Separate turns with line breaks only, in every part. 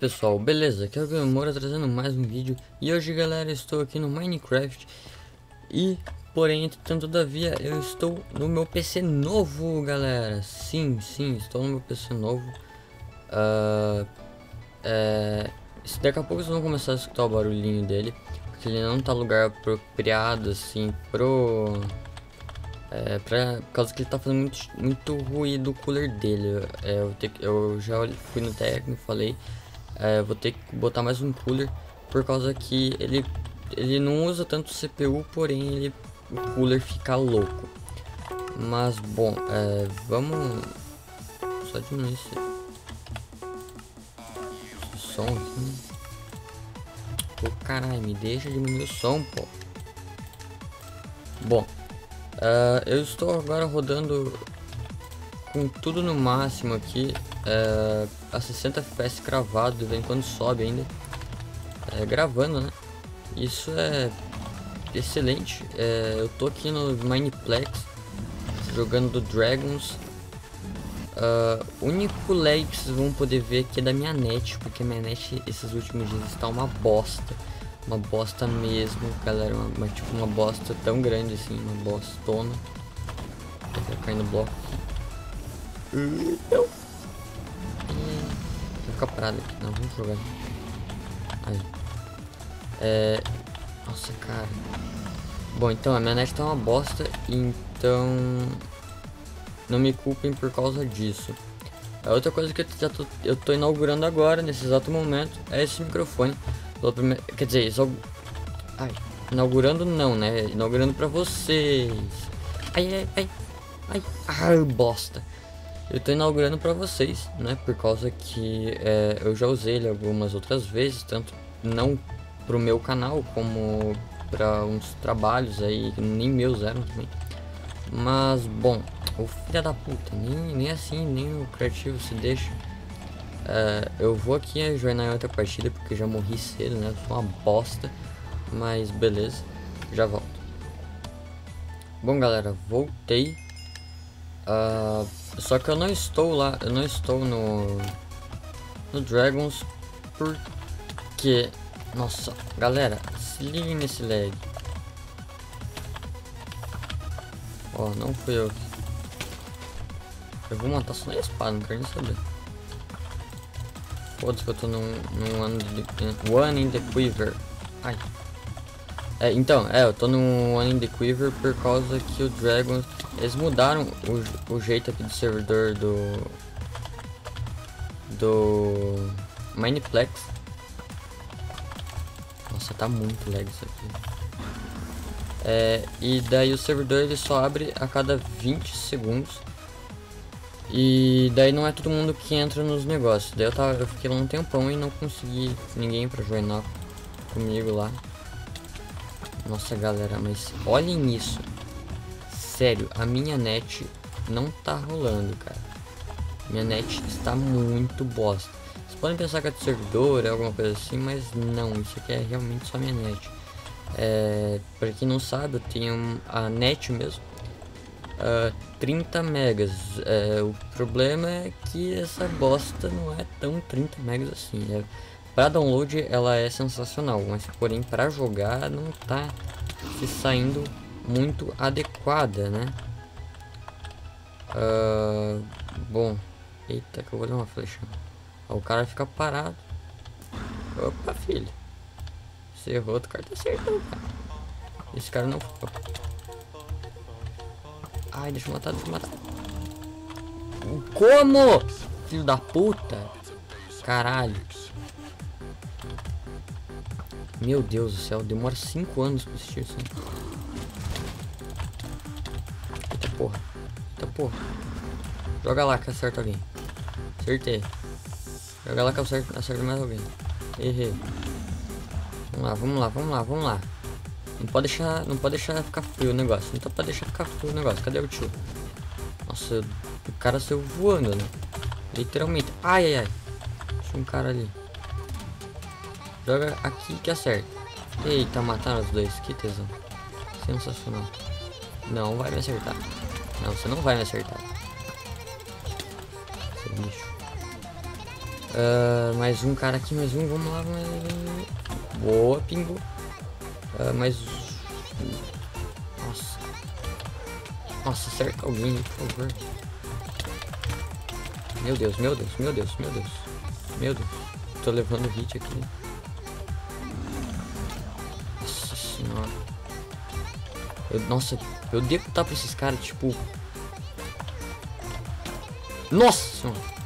Pessoal, beleza? Aqui é o Moura trazendo mais um vídeo E hoje galera, estou aqui no Minecraft E, porém, entretanto, todavia, eu estou no meu PC novo, galera Sim, sim, estou no meu PC novo uh, é, Daqui a pouco vocês vão começar a escutar o barulhinho dele Porque ele não tá lugar apropriado, assim, pro... É, pra, por causa que ele tá fazendo muito, muito ruído o cooler dele. É, eu, te, eu já fui no técnico e falei, é, vou ter que botar mais um cooler por causa que ele, ele não usa tanto CPU, porém ele, o cooler fica louco. Mas bom, é, vamos só diminuir esse, som aqui. Pô, caralho, me deixa diminuir o som, pô. Bom, Uh, eu estou agora rodando com tudo no máximo aqui, uh, a 60 fps cravado, de vez em quando sobe ainda, uh, gravando, né? Isso é excelente. É, eu tô aqui no Mineplex, jogando do Dragons. Uh, único lag que vocês vão poder ver aqui é da minha net, porque minha net esses últimos dias está uma bosta. Uma bosta mesmo, galera. Uma, uma, tipo uma bosta tão grande assim, uma bostona. Tá caindo bloco. Ficar parado aqui. Não, vamos jogar. Aí. É. Nossa, cara. Bom, então a minha net tá uma bosta, então. Não me culpem por causa disso. A outra coisa que eu, já tô, eu tô inaugurando agora, nesse exato momento, é esse microfone. Primeira, quer dizer, só... Ai, inaugurando não, né? Inaugurando pra vocês. Ai, ai, ai. Ai, ai, bosta. Eu tô inaugurando pra vocês, né? Por causa que é, eu já usei ele algumas outras vezes, tanto não pro meu canal, como para uns trabalhos aí, nem meus eram também. Mas, bom, o filho da puta, nem, nem assim, nem o criativo se deixa. Uh, eu vou aqui joinar em outra partida porque já morri cedo, né? sou uma bosta. Mas beleza, já volto. Bom galera, voltei. Uh, só que eu não estou lá, eu não estou no, no Dragons porque... Nossa, galera, se ligue nesse lag. Ó, oh, não fui eu. Eu vou matar só na espada, não quero nem saber. Foda-se que eu tô num, num ano de, One in the Quiver. Ai. É, então, é, eu tô no One in the Quiver por causa que o Dragon... Eles mudaram o, o jeito aqui do servidor do... Do... Mineplex. Nossa, tá muito lag isso aqui. É, e daí o servidor ele só abre a cada 20 segundos. E daí não é todo mundo que entra nos negócios. Daí eu, tava, eu fiquei lá um tempão e não consegui ninguém pra joinar comigo lá. Nossa galera, mas olhem isso. Sério, a minha net não tá rolando, cara. Minha net está muito bosta. Vocês podem pensar que é de servidor, é alguma coisa assim, mas não, isso aqui é realmente só minha net. É, pra quem não sabe, eu tenho a net mesmo uh, 30 megas. Uh, o problema é que essa bosta não é tão 30 megas assim. É, para download ela é sensacional, mas porém para jogar não tá se saindo muito adequada, né? Uh, bom, eita que eu vou dar uma flecha. o cara fica parado. Opa, filho. Você errou, outro cara tá acertando, cara. Esse cara não... Ai, deixa eu matar, deixa eu matar. Como? Filho da puta. Caralho. Meu Deus do céu, demora 5 anos pra assistir isso. Porra. Eita porra. Joga lá que acerta alguém. Acertei. Joga lá que acerta, acerta mais alguém. Errei. Vamos lá, vamos lá, vamos lá, vamos lá. Não pode deixar, não pode deixar ficar frio o negócio. Não pode deixar ficar frio o negócio. Cadê o tio? Nossa, o cara saiu voando, né? Literalmente. Ai, ai, ai. Tinha um cara ali. Joga aqui que acerta. Eita, mataram os dois. Que tesão. Sensacional. Não vai me acertar. Não, você não vai me acertar. Uh, mais um cara aqui, mais um, vamos lá. Boa, pingo. Uh, mais... Nossa. Nossa, cerca alguém, por favor. Meu Deus, meu Deus, meu Deus, meu Deus. Meu Deus. Tô levando hit aqui. Eu, nossa, eu devo estar pra esses caras, tipo... Nossa senhora.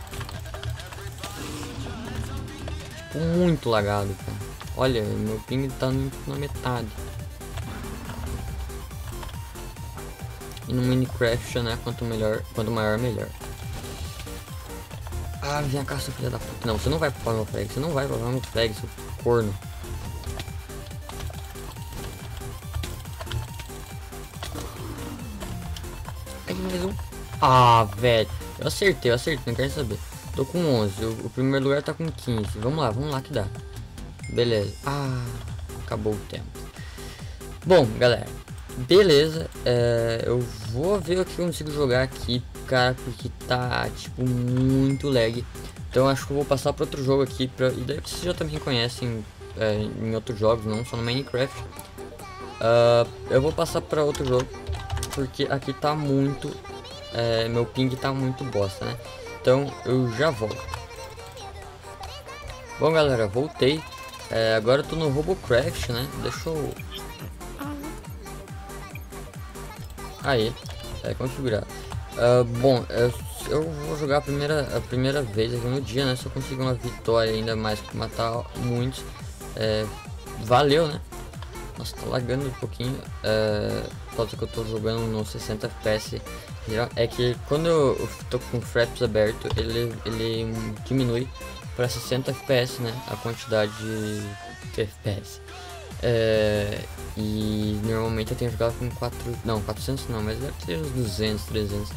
muito lagado, cara. Olha, meu ping tá na metade. E no Minecraft, né, quanto melhor, quanto maior, melhor. Ah, vem cá, seu filho da puta. Não, você não vai pro meu flag, você não vai pro meu flag, seu corno. Mais um. Ah, velho. Eu acertei, eu acertei, não quero saber. Tô com 11, o, o, primeiro lugar tá com 15. Vamos lá, vamos lá que dá. Beleza. Ah, acabou o tempo. Bom, galera. Beleza. É, eu vou ver o que eu consigo jogar aqui, cara, porque tá, tipo, muito lag. Então acho que eu vou passar para outro jogo aqui. Pra, e daí vocês já também conhecem é, em outros jogos, não só no Minecraft. Uh, eu vou passar para outro jogo, porque aqui tá muito... É, meu ping tá muito bosta, né? Então eu já volto. Bom galera, voltei. É, agora eu tô no Robocraft, né? Deixa eu... Aí, é configurar. Uh, bom, eu, eu, vou jogar a primeira, a primeira vez aqui no dia, né? Se eu conseguir uma vitória ainda mais que matar muitos, é, valeu, né? Nossa, tá lagando um pouquinho. É, ser que eu tô jogando no 60 FPS é que quando eu tô com fraps aberto, ele, ele diminui para 60 FPS, né? A quantidade de FPS. É, e normalmente eu tenho jogado com 4, não, 400 não, mas deve ter uns 200, 300.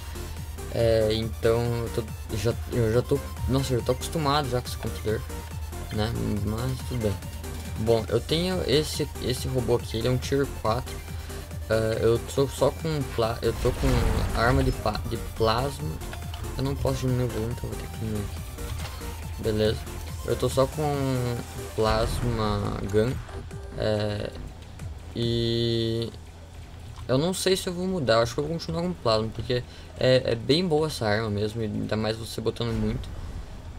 É, então eu, tô, já, eu já tô, nossa, eu tô acostumado já com esse computador, né? Mas tudo bem. Bom, eu tenho esse, esse robô aqui, ele é um Tier 4 Uh, eu tô só com pla eu tô com arma de, de plasma. Eu não posso diminuir o volume, então vou ter que diminuir. Beleza. Eu tô só com plasma gun. É, e eu não sei se eu vou mudar, eu acho que eu vou continuar com plasma, porque é, é bem boa essa arma mesmo, ainda mais você botando muito.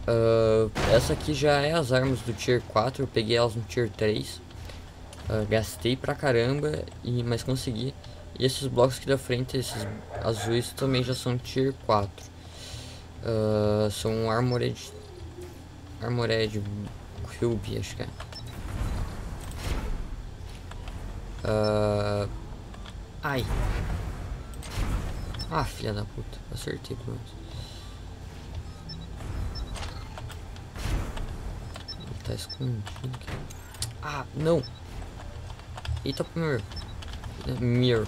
Uh, essa aqui já é as armas do Tier 4, eu peguei elas no Tier 3. Uh, gastei pra caramba, e, mas consegui. E esses blocos aqui da frente, esses azuis, também já são Tier 4. Uh, ah, são Armored... Armored Cube, acho que é. Uh, ai. Ah, filha da puta. Acertei pelo menos. Tá escondido aqui. Ah, não. Eita, Mir. Mir.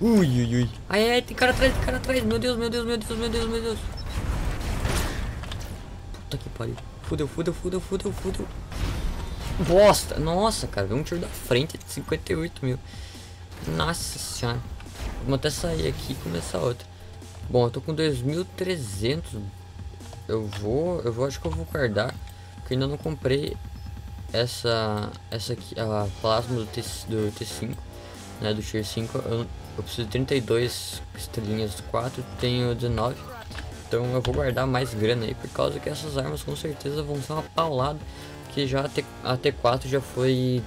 Ui, ui, ui. Ai, ai, tem cara atrás, tem cara atrás. Meu Deus, meu Deus, meu Deus, meu Deus, meu Deus. Puta que pariu. Fudeu, fudeu, fudeu, fudeu, fudeu. Bosta. Nossa, cara. Veio um tiro da frente de 58 mil. Nossa senhora. Vamos até sair aqui e começar outra. Bom, eu tô com 2.300. Eu vou... Eu vou... Acho que eu vou guardar. Porque ainda não comprei essa essa aqui a plasma do, T, do T5 né do Tier 5 eu, eu preciso de 32 estrelinhas 4 tenho 19 então eu vou guardar mais grana aí por causa que essas armas com certeza vão ser uma paulada que já a, T, a T4 já foi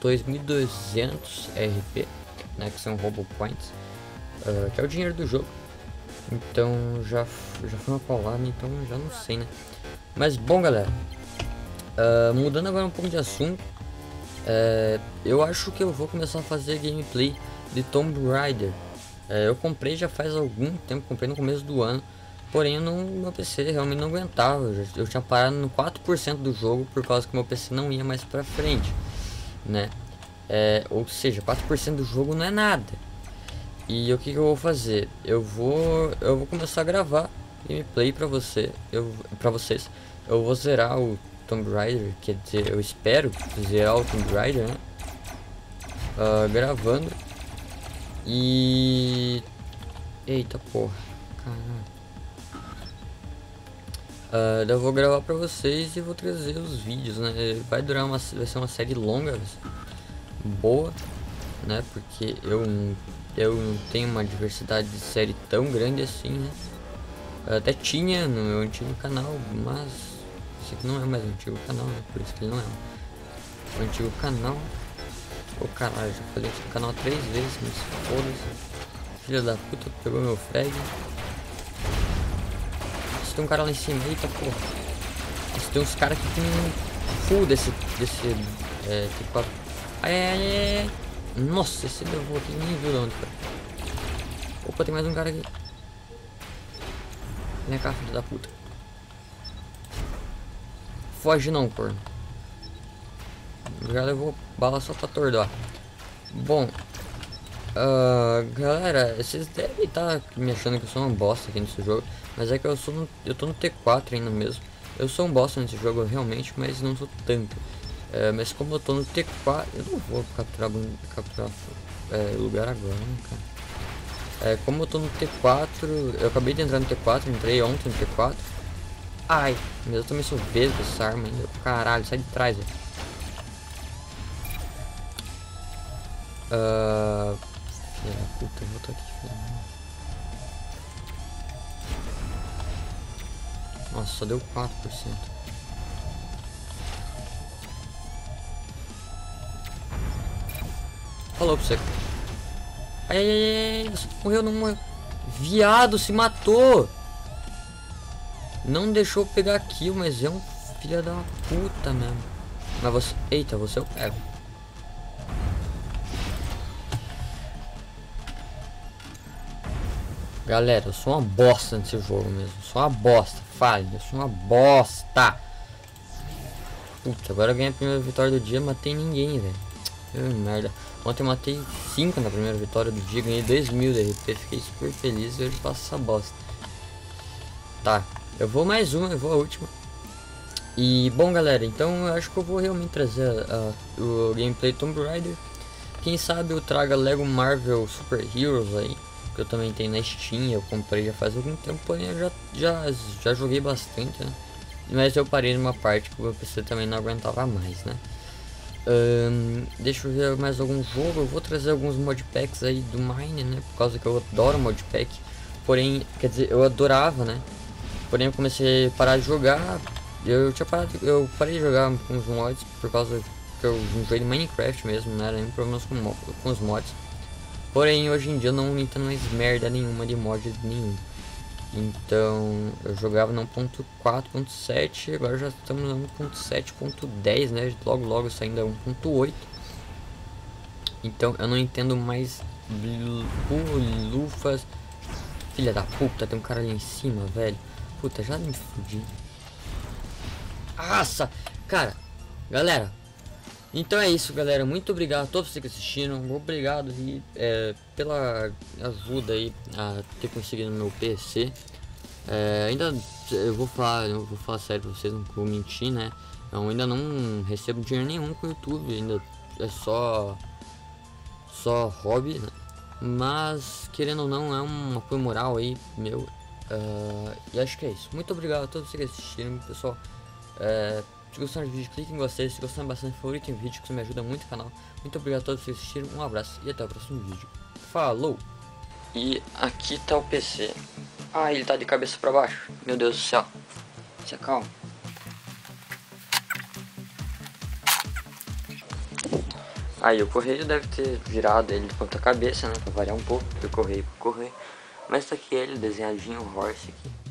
2200 RP né que são Robo Points uh, que é o dinheiro do jogo. Então já já foi uma paulada então já não sei né. Mas bom galera Uh, mudando agora um pouco de assunto, uh, eu acho que eu vou começar a fazer gameplay de Tomb Raider. Uh, eu comprei já faz algum tempo, comprei no começo do ano, porém no meu PC realmente não aguentava. Eu, eu tinha parado no 4% do jogo por causa que meu PC não ia mais pra frente, né? É, ou seja, 4% do jogo não é nada. E o que, que, eu vou fazer? Eu vou, eu vou começar a gravar gameplay para você, eu, para vocês. Eu vou zerar o Tomb Raider, quer dizer, eu espero zerar o Tomb Raider, né? Uh, gravando. E... Eita porra, caralho. Uh, eu vou gravar pra vocês e vou trazer os vídeos, né? Vai durar uma, vai ser uma série longa, boa, né? Porque eu, eu não tenho uma diversidade de série tão grande assim, né? Eu até tinha no meu antigo canal, mas esse aqui não é mais um antigo canal, né? Por isso que ele não é o antigo canal. Ô caralho, já falei esse canal três vezes, mas foda-se. Filha da puta, pegou meu frag. Nossa, tem um cara lá em cima. Eita porra. Nossa, tem uns caras que tem um full desse. desse. É, tipo. Ai, ai, ai, ai. Nossa, esse levou aqui, nem viu de onde foi. Opa, tem mais um cara aqui. Vem cá, filho da puta. Foge não, corno. Já levou bala só pra atordoar. Bom. Uh, galera, vocês devem estar tá me achando que eu sou uma bosta aqui nesse jogo. Mas é que eu sou no, eu tô no T4 ainda mesmo. Eu sou um bosta nesse jogo realmente, mas não sou tanto. É, mas como eu tô no T4, eu não vou capturar, capturar é, lugar agora, né, cara? É, como eu tô no T4, eu acabei de entrar no T4, entrei ontem no T4. Ai, mas eu também sou besta essa arma ainda. Caralho, sai de trás, velho. Uh, filha da puta, eu vou aqui, filha da Nossa, só deu 4%. Falou pra você. Ai, ai, ai, ai, morreu, não morreu. Viado, se matou. Não deixou pegar kill, mas é um filho da puta mesmo. Mas você... Eita, você eu pego. Galera, eu sou uma bosta nesse jogo mesmo. Sou uma bosta. Fale, eu sou uma bosta. Putz, agora eu ganhei a primeira vitória do dia, matei ninguém, velho. Merda. Ontem eu matei 5 na primeira vitória do dia, ganhei 2 mil de RP, fiquei super feliz e hoje passo essa bosta. Tá, eu vou mais uma, eu vou a última. E bom galera, então eu acho que eu vou realmente trazer uh, o gameplay Tomb Raider. Quem sabe eu traga Lego Marvel Super Heroes aí que eu também tenho na Steam, eu comprei já faz algum tempo, porém eu já, já, já joguei bastante, né? Mas eu parei numa parte que o meu PC também não aguentava mais, né? Um, deixa eu ver mais algum jogo, eu vou trazer alguns modpacks aí do Mine, né? Por causa que eu adoro modpack, porém, quer dizer, eu adorava, né? Porém eu comecei a parar de jogar, eu tinha parado, eu parei de jogar com os mods por causa que eu joguei de Minecraft mesmo, não era nem problemas com, com os mods. Porém, hoje em dia eu não entendo mais merda nenhuma de mod nenhum. Então, eu jogava no 1.4.7, agora já estamos no 1.7.10, né? Logo, logo saindo a 1.8. Então, eu não entendo mais lufas. Filha da puta, tem um cara ali em cima, velho. Puta, já me fudi. Nossa, cara, galera, então é isso, galera. Muito obrigado a todos vocês que assistiram. Obrigado e, é, pela ajuda aí a ter conseguido meu PC. É, ainda eu vou falar, eu vou falar sério pra vocês, não vou mentir, né? Eu ainda não recebo dinheiro nenhum com o YouTube, ainda é só só hobby, né? Mas querendo ou não, é um apoio moral aí meu. Uh, e acho que é isso. Muito obrigado a todos que assistiram, pessoal. Uh, se gostaram do vídeo, clique em gostei. Se gostaram bastante, favorito em vídeo, que isso me ajuda muito no canal. Muito obrigado a todos que assistiram. Um abraço e até o próximo vídeo. Falou! E aqui tá o PC. Ah, ele tá de cabeça pra baixo. Meu Deus do céu. Se acalma. Aí o correio deve ter virado ele de ponta cabeça, né? Pra variar um pouco, do correio correio. Mas tá aqui ele, desenhadinho, horse aqui.